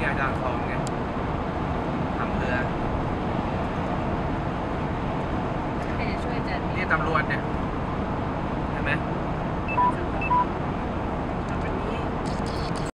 ที่อาจารย์ทองไงทำเรือให้ช่วยอาจารย์เนี่ยตำรวจเนี่ย